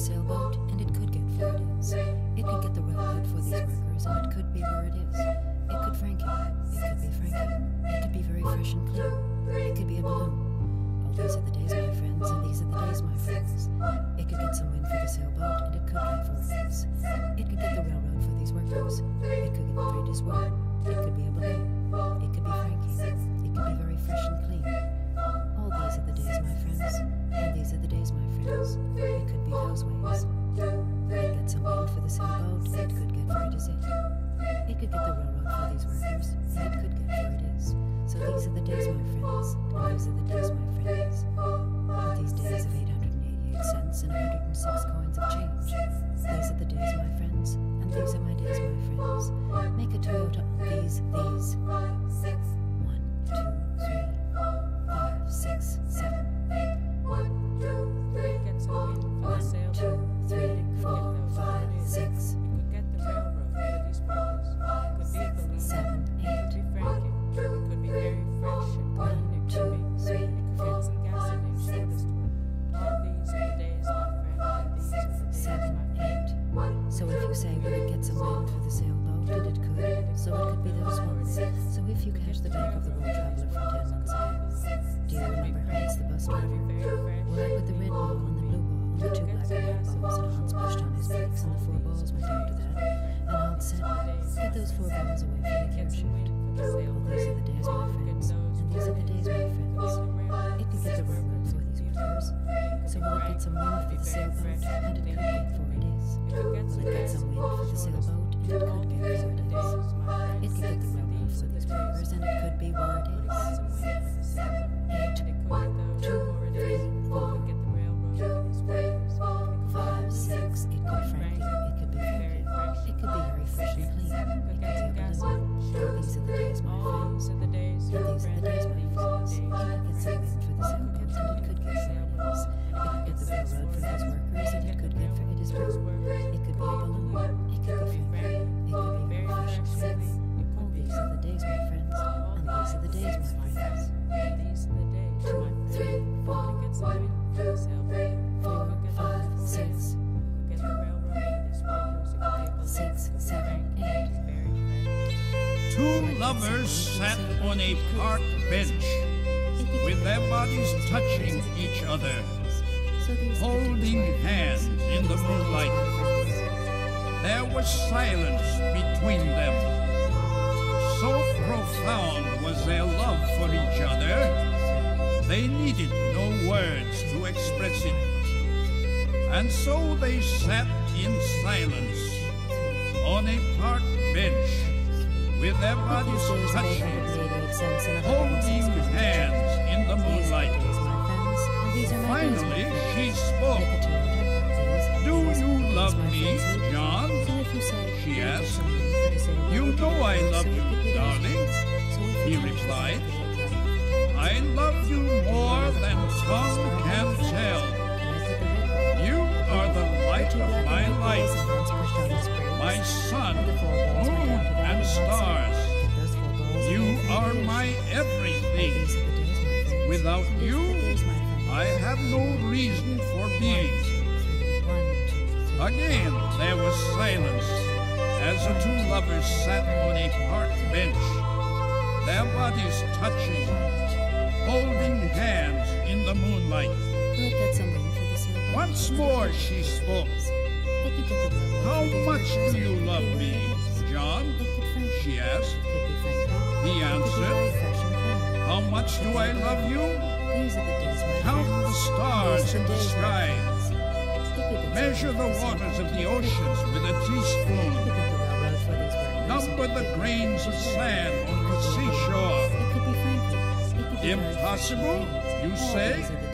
sailboat, and it could get where it is. It could get the railroad for these workers, and it could be where it is. It could Frankie. It could be Frankie. It could be very fresh and clean. It could be a balloon. Oh, these are the days, could get the railroad for these workers, and it could get where it is. So these are the days, my friends, and these are the days, my friends. And these days of 888 cents and 106 coins you say will it get some wind for the sailboat, and it could, so it could be those ones. So if you catch the back of the road traveler from ten months ago, do you remember how it's the bus driver? Well, I put the red ball and the blue ball and the two black and white balls, and Hans pushed on his brakes, and the four balls went down to that. And Hans said, "Get those four balls away from the gear Get some shift." wind for the Well, these are the days, and it Two lovers sat on a park bench with their bodies touching each other, holding hands in the moonlight. There was silence between them. So profound was their love for each other, they needed no words to express it. And so they sat in silence on a park bench with their bodies touching, 888 holding hands in the moonlight. Finally, she spoke. Do you love me, John? She "Will you get asked. some wind for the sailboat?" You know I love you, darling. He replied. I love you more than tongue can tell. You are the light of my life, my sun, stars. "Get those four balls You are my everything. Without you. I have no reason for being. Again, there was silence as the two lovers sat on a park bench, their bodies touching, holding hands in the moonlight. Once more she spoke. How much do you love me. John? She asked. It could be Frank. He It could be answered, very fresh and clean. How much do I love you? These are the days, my Count the stars in the sky. friends. It could get some Measure the waters of the oceans with a teaspoon. could get the railroad for these workers, and Number the grains of sand on the could be a balloon. seashore. It could be Frankie. It could be very fresh and Impossible, you say? these are the